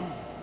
Mm-hmm.